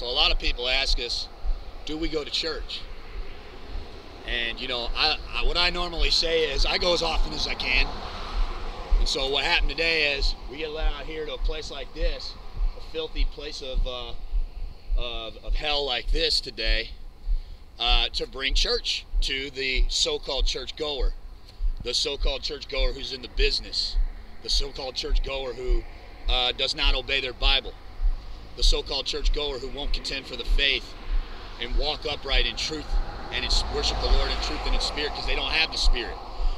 So a lot of people ask us, do we go to church? And you know, I, I, what I normally say is I go as often as I can. And so what happened today is we get let out here to a place like this, a filthy place of uh, of, of hell like this today, uh, to bring church to the so-called church goer, the so-called church goer who's in the business, the so-called church goer who uh, does not obey their Bible, the so-called church goer who won't contend for the faith and walk upright in truth and worship the Lord in truth and in spirit because they don't have the spirit.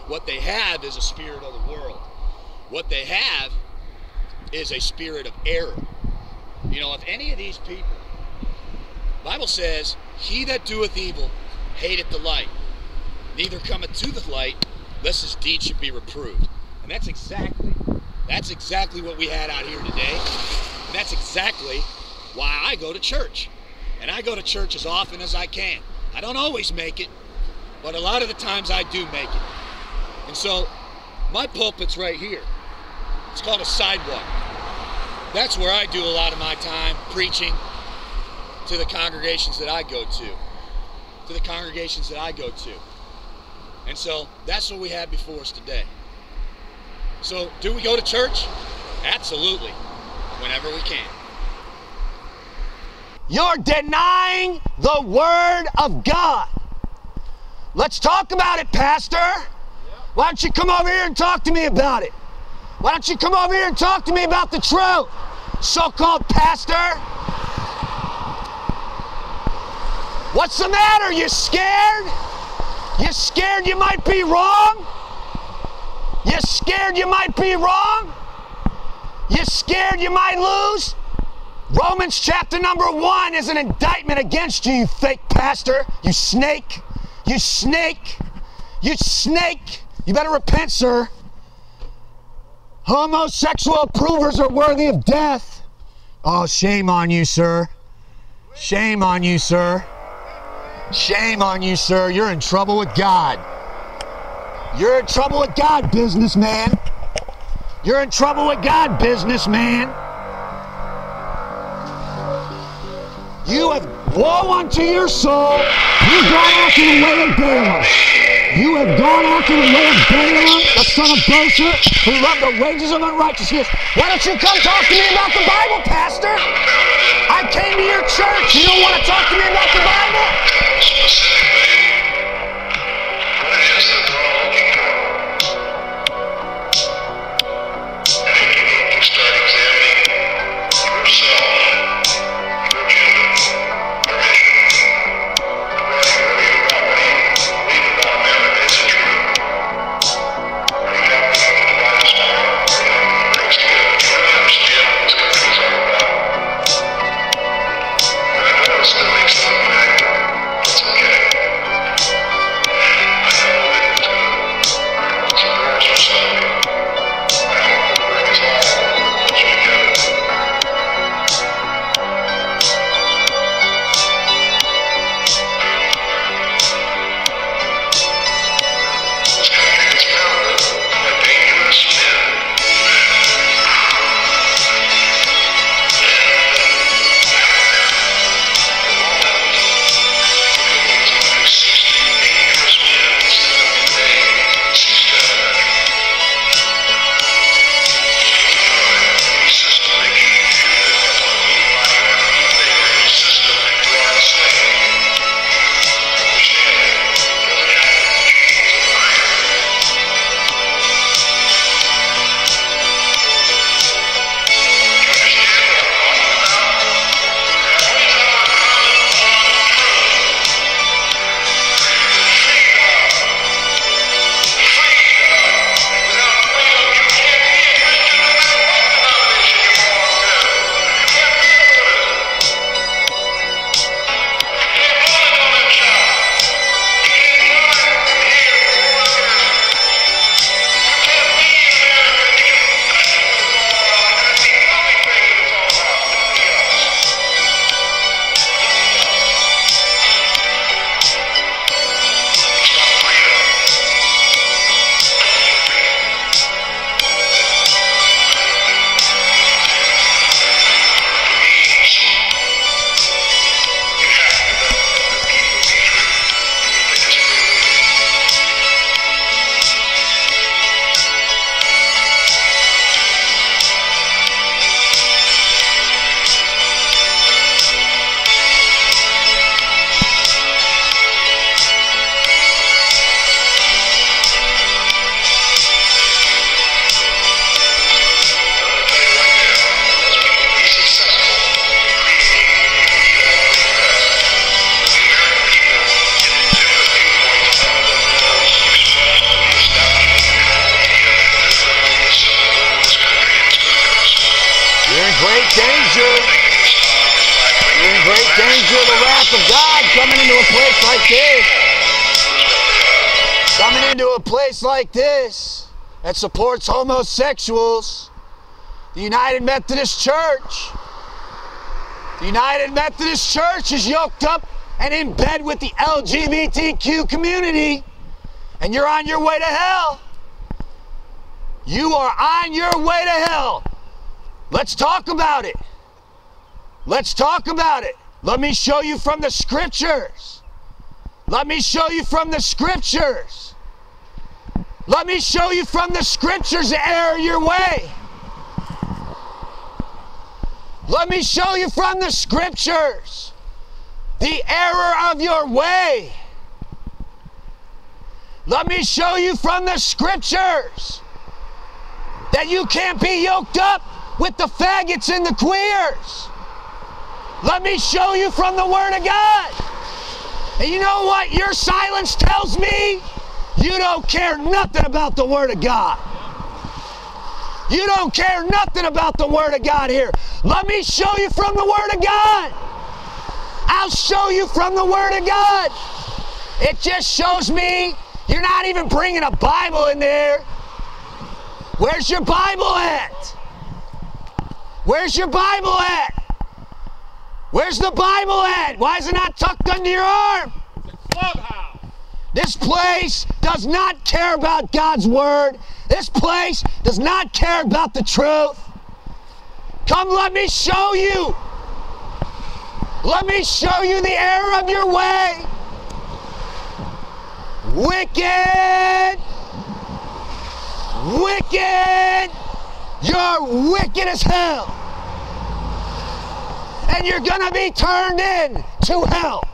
What they have is a spirit of the world. What they have is a spirit of error. You know, if any of these people, Bible says, he that doeth evil hateth the light, neither cometh to the light, lest his deed should be reproved. And that's exactly, that's exactly what we had out here today. And that's exactly why I go to church. And I go to church as often as I can. I don't always make it, but a lot of the times I do make it. And so my pulpit's right here. It's called a sidewalk. That's where I do a lot of my time preaching to the congregations that I go to. To the congregations that I go to. And so that's what we have before us today. So, do we go to church? Absolutely. Whenever we can. You're denying the Word of God. Let's talk about it, Pastor. Why don't you come over here and talk to me about it? Why don't you come over here and talk to me about the truth, so called pastor? What's the matter? You scared? You scared you might be wrong? You scared you might be wrong? You scared you might lose? Romans chapter number one is an indictment against you, you fake pastor, you snake, you snake, you snake. You better repent, sir. Homosexual approvers are worthy of death. Oh, shame on you, sir. Shame on you, sir. Shame on you, sir. You're in trouble with God. You're in trouble with God, businessman. You're in trouble with God, businessman. You have woe unto your soul. You've gone after the way of Balaam. You have gone after the way of Balaam, the son of Bosor, who loved the wages of unrighteousness. Why don't you come talk to me about the Bible, Pastor? I came to your church. You don't want to talk to me about the Bible? Coming into a place like this that supports homosexuals, the United Methodist Church. The United Methodist Church is yoked up and in bed with the LGBTQ community, and you're on your way to hell. You are on your way to hell. Let's talk about it. Let's talk about it. Let me show you from the scriptures. Let me show you from the scriptures. Let me show you from the scriptures error your way. Let me show you from the scriptures the error of your way. Let me show you from the scriptures that you can't be yoked up with the faggots and the queers. Let me show you from the Word of God. And you know what your silence tells me? You don't care nothing about the Word of God. You don't care nothing about the Word of God here. Let me show you from the Word of God. I'll show you from the Word of God. It just shows me you're not even bringing a Bible in there. Where's your Bible at? Where's your Bible at? Where's the Bible at? Why is it not tucked under your arm? Clubhouse. This place does not care about God's word. This place does not care about the truth. Come, let me show you. Let me show you the error of your way. Wicked. Wicked. You're wicked as hell. And you're to be turned in to hell.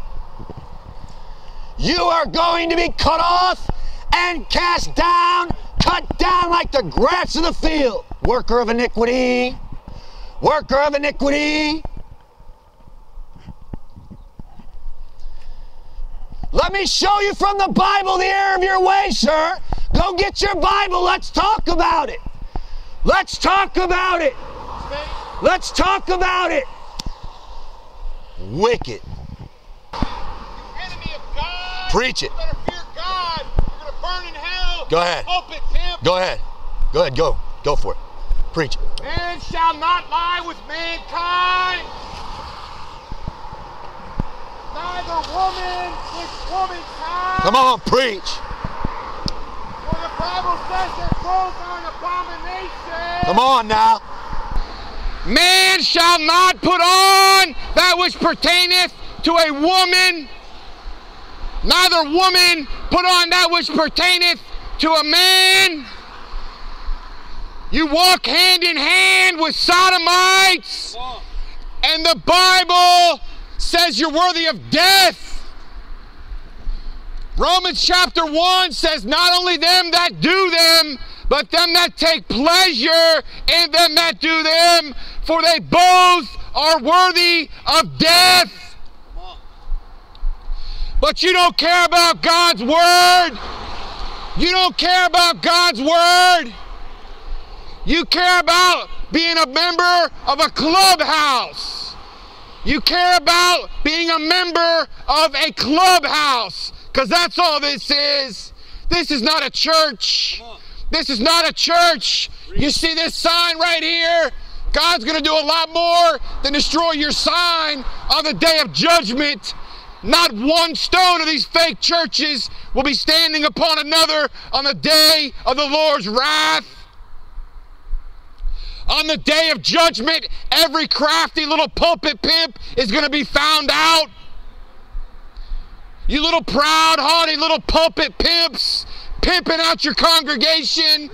You are going to be cut off and cast down, cut down like the grass of the field. Worker of iniquity, worker of iniquity. Let me show you from the Bible the error of your way, sir. Go get your Bible. Let's talk about it. Let's talk about it. Let's talk about it. Wicked. Enemy of God. Preach it. You better fear God. You're gonna burn in it. Go ahead. Pulpit. Go ahead. Go ahead. Go. Go for it. Preach it. Man shall not lie with mankind. Neither woman with womankind. Come on, preach. For the Bible says that both are an abomination. Come on now. Man shall not put on that which pertaineth to a woman, neither woman put on that which pertaineth to a man. You walk hand in hand with sodomites, and the Bible says you're worthy of death. Romans chapter 1 says, Not only them that do them, but them that take pleasure in them that do them, for they both are worthy of death. But you don't care about God's word. You don't care about God's word. You care about being a member of a clubhouse. You care about being a member of a clubhouse because that's all this is. This is not a church. This is not a church. You see this sign right here? God's going to do a lot more than destroy your sign on the day of judgment. Not one stone of these fake churches will be standing upon another on the day of the Lord's wrath. On the day of judgment, every crafty little pulpit pimp is going to be found out. You little proud, haughty little pulpit pimps, pimping out your congregation,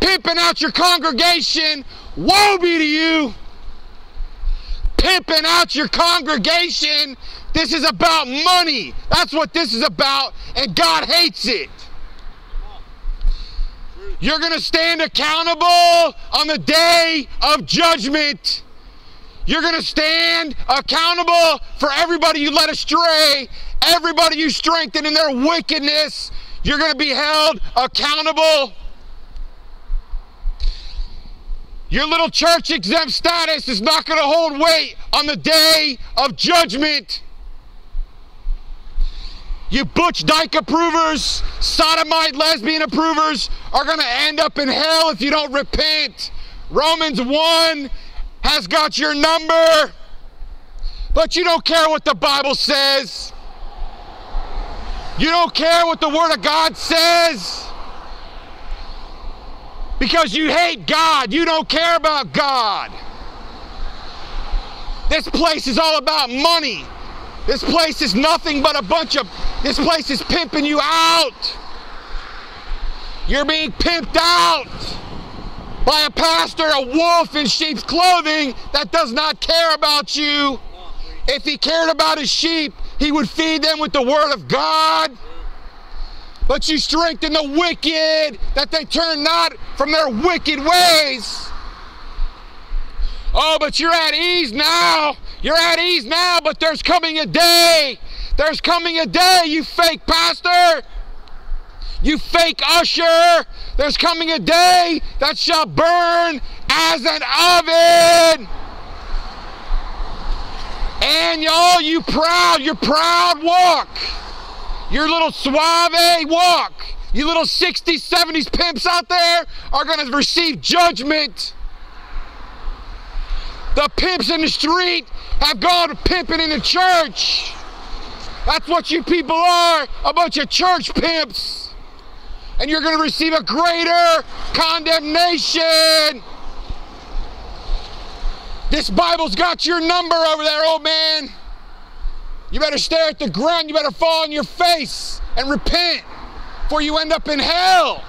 pimping out your congregation. Woe be to you! Pimping out your congregation. This is about money. That's what this is about, and God hates it. You're going to stand accountable on the day of judgment. You're going to stand accountable for everybody you led astray, everybody you strengthened in their wickedness. You're going to be held accountable. Your little church exempt status is not going to hold weight on the day of judgment. You butch dyke approvers, sodomite lesbian approvers are going to end up in hell if you don't repent. Romans 1 has got your number, but you don't care what the Bible says. You don't care what the Word of God says because you hate God. You don't care about God. This place is all about money. This place is nothing but a bunch of, this place is pimping you out. You're being pimped out by a pastor, a wolf in sheep's clothing that does not care about you. If he cared about his sheep, he would feed them with the word of God. But you strengthen the wicked that they turn not from their wicked ways. Oh, but you're at ease now. You're at ease now, but there's coming a day. There's coming a day, you fake pastor. You fake usher. There's coming a day that shall burn as an oven. And y'all, you proud, your proud walk. Your little suave walk. You little 60s, 70s pimps out there are going to receive judgment. The pimps in the street have gone pimping in the church. That's what you people are, a bunch of church pimps. And you're going to receive a greater condemnation. This Bible's got your number over there, old man. You better stare at the ground. You better fall on your face and repent before you end up in hell.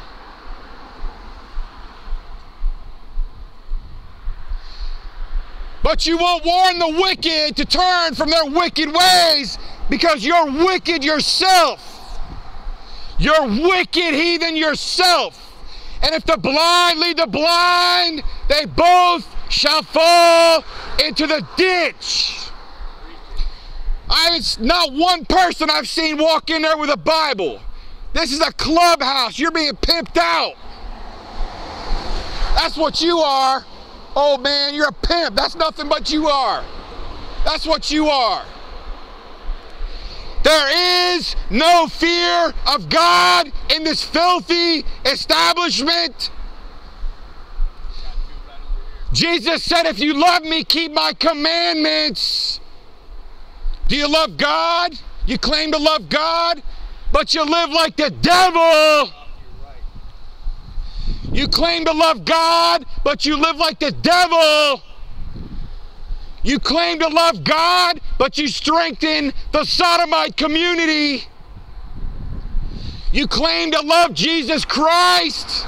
But you won't warn the wicked to turn from their wicked ways because you're wicked yourself. You're wicked heathen yourself. And if the blind lead the blind, they both shall fall into the ditch. I haven't, not one person I've seen walk in there with a Bible. This is a clubhouse. You're being pimped out. That's what you are. Oh man, you're a pimp. That's nothing but you are. That's what you are. There is no fear of God in this filthy establishment. Jesus said, If you love me, keep my commandments. Do you love God? You claim to love God, but you live like the devil. You claim to love God, but you live like the devil. You claim to love God, but you strengthen the sodomite community. You claim to love Jesus Christ,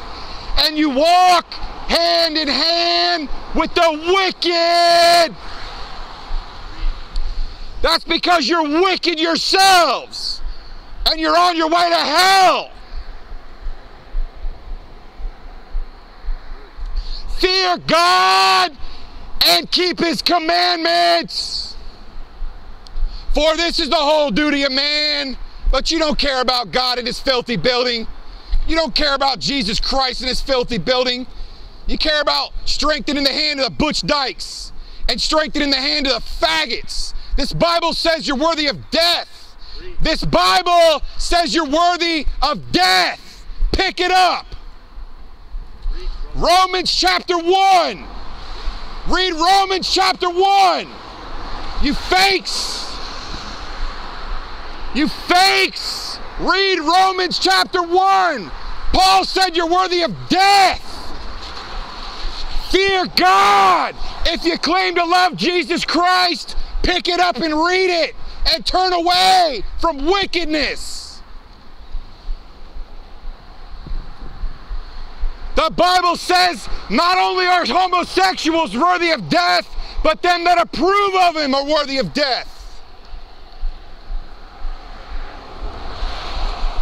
and you walk hand in hand with the wicked. That's because you're wicked yourselves and you're on your way to hell. Fear God and keep his commandments. For this is the whole duty of man. But you don't care about God in his filthy building. You don't care about Jesus Christ in his filthy building. You care about strengthening the hand of the butch dykes and strengthening the hand of the faggots this Bible says you're worthy of death. This Bible says you're worthy of death. Pick it up. Romans chapter 1. Read Romans chapter 1. You fakes. You fakes. Read Romans chapter 1. Paul said you're worthy of death. Fear God. If you claim to love Jesus Christ, Pick it up and read it and turn away from wickedness. The Bible says not only are homosexuals worthy of death, but them that approve of him are worthy of death.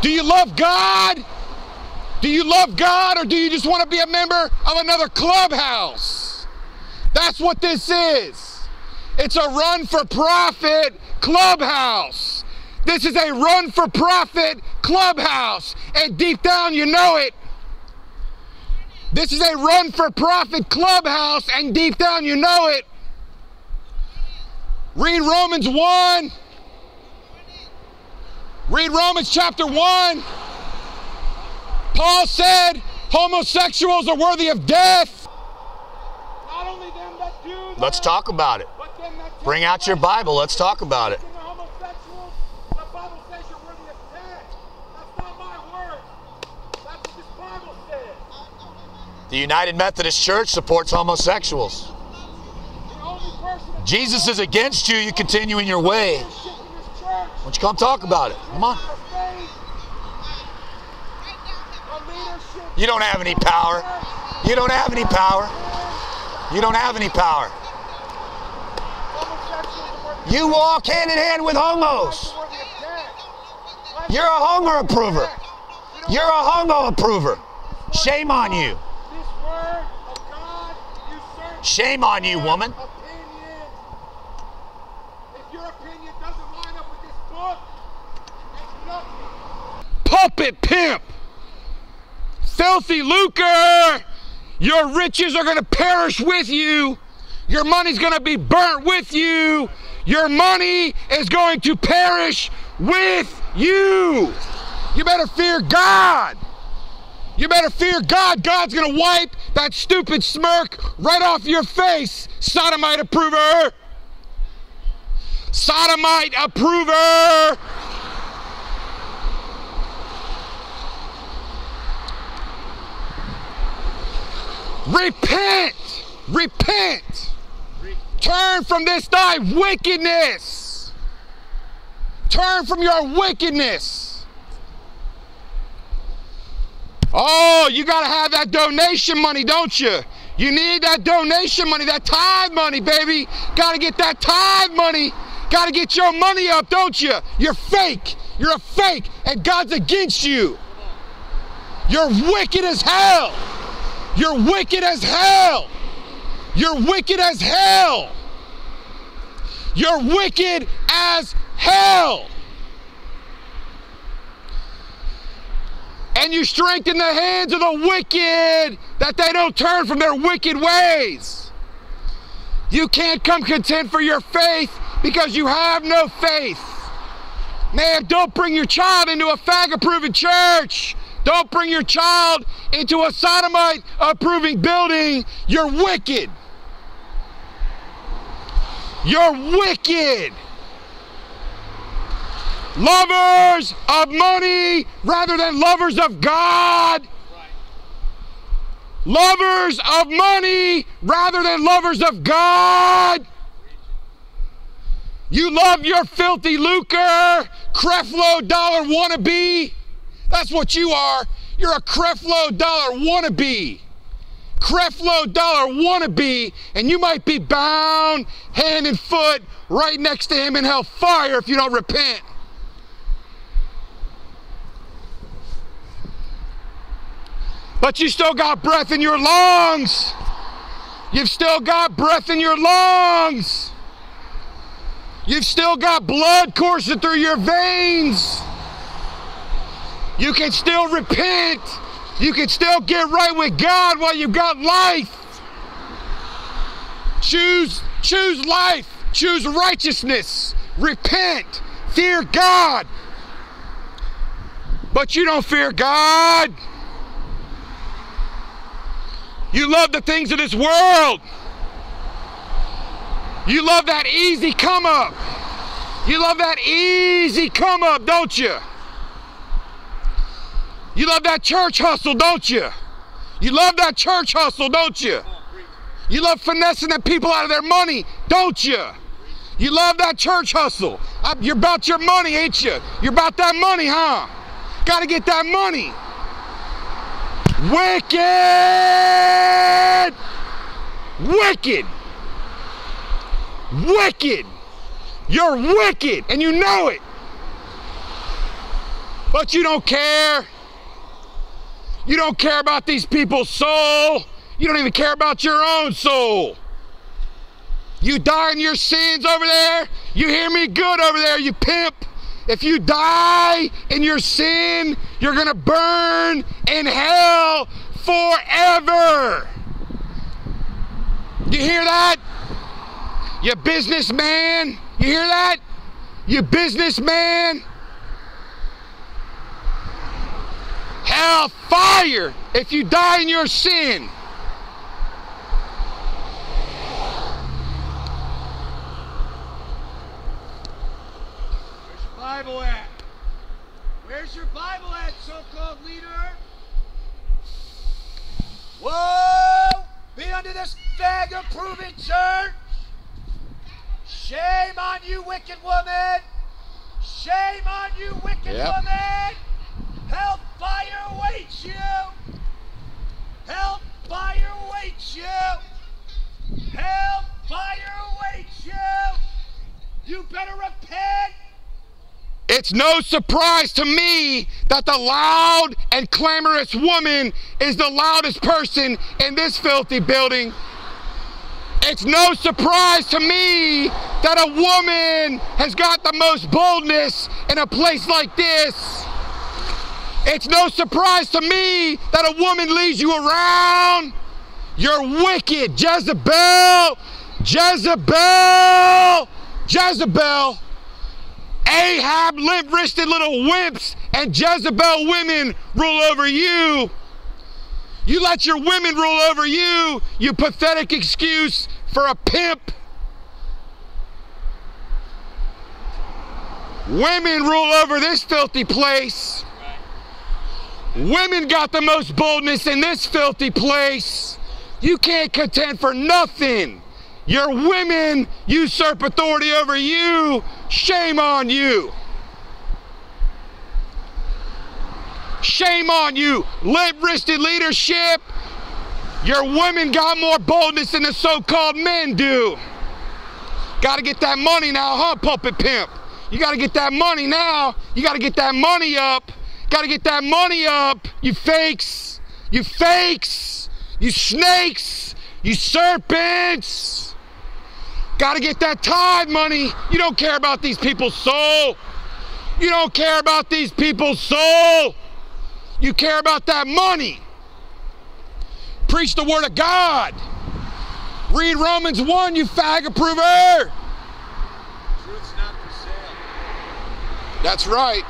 Do you love God? Do you love God or do you just want to be a member of another clubhouse? That's what this is. It's a run for profit clubhouse. This is a run for profit clubhouse. And deep down, you know it. This is a run for profit clubhouse, and deep down, you know it. Read Romans 1. Read Romans chapter 1. Paul said homosexuals are worthy of death. Not only them that do that, Let's talk about it. but them that Bring out your Bible. Let's talk about it. the homosexuals, the Bible says you're worthy of death. That's not my word. That's what this Bible says. The United Methodist Church supports homosexuals. Jesus is against you. You continue in your way. Why don't you come talk about it? Come on. You don't have any power. You don't have any power. You don't have any power. You walk hand in hand with homos. You're a homo approver. You're a homo approver. Shame on you. This word of God usurps Shame on you, woman. Puppet pimp, filthy lucre. Your riches are going to perish with you. Your money's going to be burnt with you. Your money is going to perish with you. You better fear God. You better fear God. God's going to wipe that stupid smirk right off your face, sodomite approver. Sodomite approver. Repent. Repent. Turn from this thy wickedness. Turn from your wickedness. Oh, you got to have that donation money, don't you? You need that donation money, that tithe money, baby. Got to get that tithe money. Got to get your money up, don't you? You're fake. You're a fake, and God's against you. You're wicked as hell. You're wicked as hell. You're wicked as hell. You're wicked as hell. And you strengthen the hands of the wicked that they don't turn from their wicked ways. You can't come content for your faith because you have no faith. Man, don't bring your child into a fag approving church. Don't bring your child into a sodomite approving building. You're wicked. You're wicked. Lovers of money rather than lovers of God. Lovers of money rather than lovers of God. You love your filthy lucre, Creflo dollar wannabe. That's what you are. You're a Creflo dollar wannabe. Creflo dollar wannabe, and you might be bound hand and foot right next to him in hellfire if you don't repent. But you still got breath in your lungs. You've still got breath in your lungs. You've still got blood coursing through your veins. You can still repent. You can still get right with God while you've got life. Choose choose life. Choose righteousness. Repent. Fear God. But you don't fear God. You love the things of this world. You love that easy come up. You love that easy come up, don't you? You love that church hustle, don't you? You love that church hustle, don't you? You love finessing the people out of their money, don't you? You love that church hustle. Uh, You're about your money, ain't you? You're about that money, huh? Got to get that money. Wicked! Wicked! Wicked! You're wicked and you know it. But you don't care. You don't care about these people's soul. You don't even care about your own soul. You die in your sins over there. You hear me good over there, you pimp. If you die in your sin, you're going to burn in hell forever. You hear that? You businessman. You hear that? You businessman. Hell fire if you die in your sin. Your Bible at, so-called leader? Whoa! Be under this fag-approving church! Shame on you, wicked woman! Shame on you, wicked Yep. woman! Hellfire awaits you! Hellfire awaits you! Hellfire awaits you! You better repent! It's no surprise to me that the loud and clamorous woman is the loudest person in this filthy building. It's no surprise to me that a woman has got the most boldness in a place like this. It's no surprise to me that a woman leads you around. You're wicked, Jezebel, Jezebel, Jezebel. Ahab, limp wristed little wimps, and Jezebel women rule over you. You let your women rule over you, you pathetic excuse for a pimp. Women rule over this filthy place. Women got the most boldness in this filthy place. You can't contend for nothing. Your women usurp authority over you. Shame on you. Shame on you. Limp wristed leadership. Your women got more boldness than the so called men do. Gotta get that money now, huh, puppet pimp? You gotta get that money now. You gotta get that money up. Gotta get that money up. You fakes. You fakes. You snakes. You serpents. Gotta get that tithe money. You don't care about these people's soul. You don't care about these people's soul. You care about that money. Preach the word of God. Read Romans 1, you fag approver. Truth's not for sale. That's right.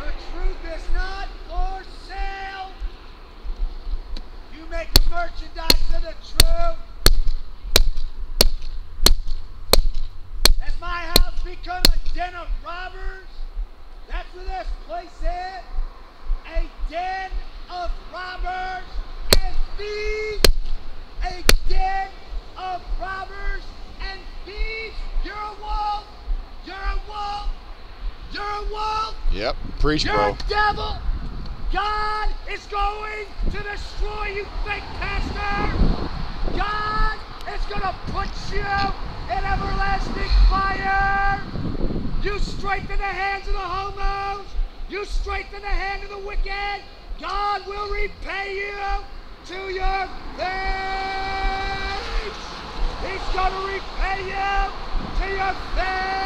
The truth is not for sale. You make merchandise of the truth. Has my house become a den of robbers? That's what this place is. A den of robbers and thieves. A den of robbers and thieves. You're a wolf. You're a wolf. You're a wolf. Yep. Preach, You're bro. a devil! God is going to destroy you, fake pastor! God is going to put you and everlasting fire. You strengthen the hands of the homos. You strengthen the hand of the wicked. God will repay you to your face. He's going to repay you to your face.